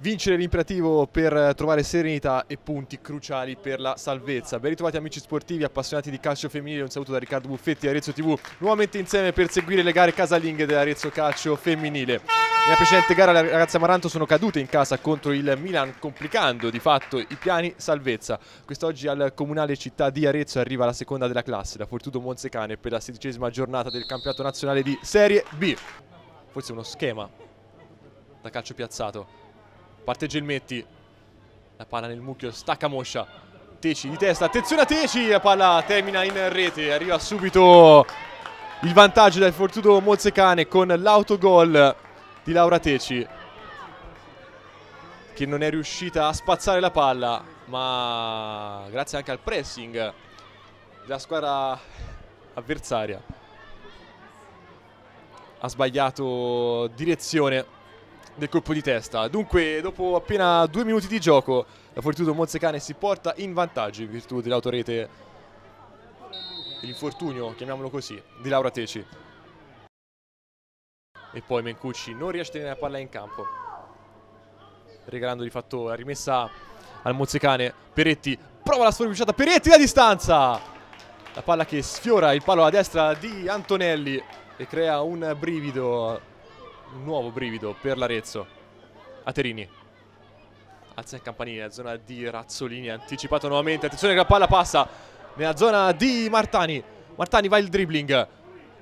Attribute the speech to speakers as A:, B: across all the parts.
A: vincere l'imperativo per trovare serenità e punti cruciali per la salvezza. Ben ritrovati amici sportivi, appassionati di calcio femminile, un saluto da Riccardo Buffetti e Arezzo TV, nuovamente insieme per seguire le gare casalinghe dell'Arezzo Calcio Femminile. Nella precedente gara le ragazze Amaranto sono cadute in casa contro il Milan, complicando di fatto i piani salvezza. Quest'oggi al comunale città di Arezzo arriva la seconda della classe, la Fortudo Monzecane, per la sedicesima giornata del campionato nazionale di Serie B. Forse uno schema da calcio piazzato Parte Gelmetti. La palla nel mucchio, stacca Moscia. Teci di testa, attenzione a Teci, la palla termina in rete, arriva subito il vantaggio del fortuto Mozzecane con l'autogol di Laura Teci che non è riuscita a spazzare la palla ma grazie anche al pressing della squadra avversaria ha sbagliato direzione del colpo di testa. Dunque, dopo appena due minuti di gioco, la Fortitudo Monzecane si porta in vantaggio in virtù dell'autorete, dell'infortunio, chiamiamolo così, di Laura Teci. E poi Mencucci non riesce a tenere la palla in campo, regalando di fatto la rimessa al Monzecane. Peretti prova la sforbiciata, Peretti da distanza! La palla che sfiora il palo a destra di Antonelli e crea un brivido un nuovo brivido per l'Arezzo. Aterini. Alza il campanile zona di Razzolini, anticipato nuovamente. Attenzione che la palla passa nella zona di Martani. Martani va il dribbling.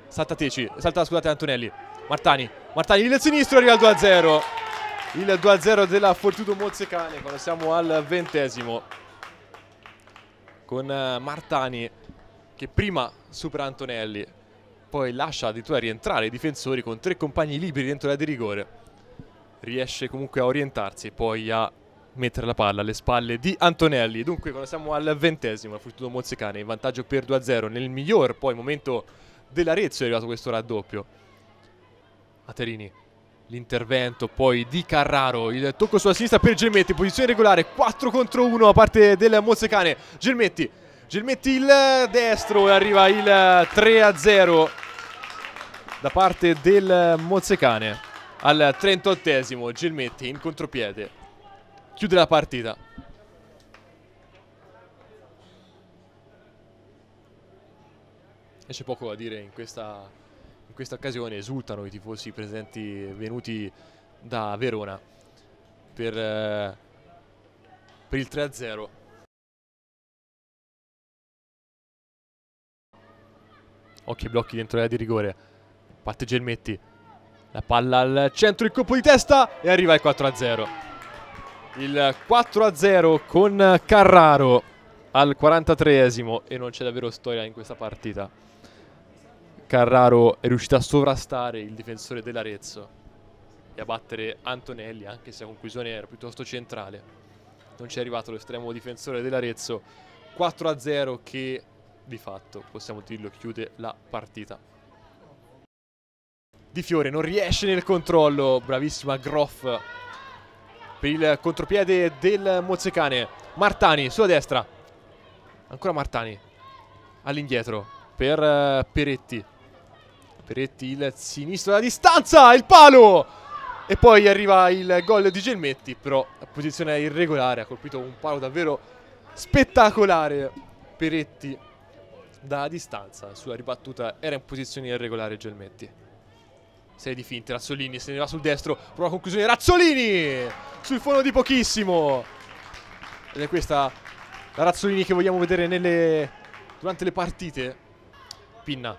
A: Salta Teci, salta scusate Antonelli. Martani, Martani il sinistro arriva al 2-0. Il 2-0 della Fortudo Mozzecane quando siamo al ventesimo. Con eh, Martani che prima supera Antonelli poi lascia addirittura rientrare i difensori con tre compagni liberi dentro la di rigore. Riesce comunque a orientarsi e poi a mettere la palla alle spalle di Antonelli. Dunque quando siamo al ventesimo, la Fortuna Mozzecane in vantaggio per 2-0 nel miglior poi momento dell'Arezzo è arrivato questo raddoppio. Aterini, l'intervento poi di Carraro, il tocco sulla sinistra per Gelmetti, posizione regolare 4 contro 1 a parte del Mozzecane. Gelmetti Gelmetti il destro e arriva il 3-0 da parte del Mozzecane al 38esimo Gelmetti in contropiede. Chiude la partita. E c'è poco da dire in questa, in questa occasione. Esultano i tifosi presenti venuti da Verona per, per il 3-0 Occhio ai blocchi dentro l'area di rigore. Parte Gelmetti. La palla al centro, il colpo di testa e arriva il 4-0. Il 4-0 con Carraro al 43esimo e non c'è davvero storia in questa partita. Carraro è riuscito a sovrastare il difensore dell'Arezzo e a battere Antonelli, anche se la conclusione era piuttosto centrale. Non ci è arrivato l'estremo difensore dell'Arezzo. 4-0 che di fatto, possiamo dirlo, chiude la partita. Di Fiore non riesce nel controllo, bravissima Groff per il contropiede del Mozzecane. Martani sulla destra, ancora Martani all'indietro per uh, Peretti. Peretti il sinistro da distanza, il palo! E poi arriva il gol di Gelmetti, però la posizione irregolare, ha colpito un palo davvero spettacolare. Peretti da distanza sulla ribattuta era in posizione irregolare Gelmetti serie di finte Razzolini se ne va sul destro prova conclusione Razzolini sul fondo di pochissimo. Ed è questa la Razzolini che vogliamo vedere nelle, durante le partite. Pinna.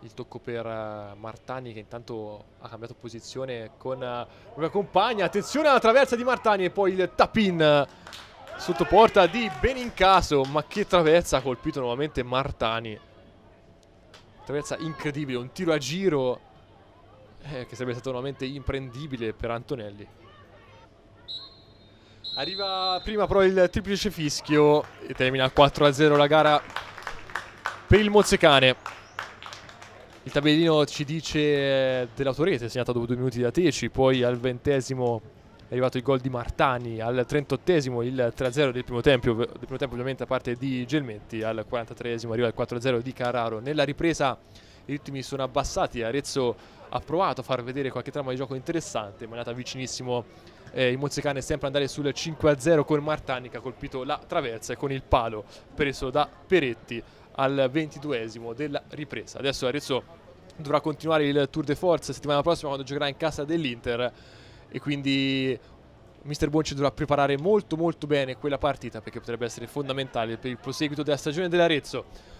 A: Il tocco per uh, Martani che intanto ha cambiato posizione con uh, una compagna attenzione alla traversa di Martani e poi il tap-in sotto porta di Benincaso ma che traversa ha colpito nuovamente Martani traversa incredibile un tiro a giro eh, che sarebbe stato nuovamente imprendibile per Antonelli. Arriva prima però il triplice fischio e termina 4-0 la gara per il Mozzecane. Il tabellino ci dice dell'autorete segnata dopo due minuti da Teci poi al ventesimo è arrivato il gol di Martani al 38esimo, il 3-0 del primo tempo, del primo tempo ovviamente da parte di Gelmetti, al 43esimo arriva il 4-0 di Carraro. Nella ripresa i ritmi sono abbassati, Arezzo ha provato a far vedere qualche trama di gioco interessante, ma è andata vicinissimo eh, il Mozzecane sempre andare sul 5-0 con Martani che ha colpito la traversa e con il palo preso da Peretti al 22esimo della ripresa. Adesso Arezzo dovrà continuare il Tour de Force settimana prossima quando giocherà in casa dell'Inter e quindi Mister Bonci dovrà preparare molto molto bene quella partita perché potrebbe essere fondamentale per il proseguito della stagione dell'Arezzo.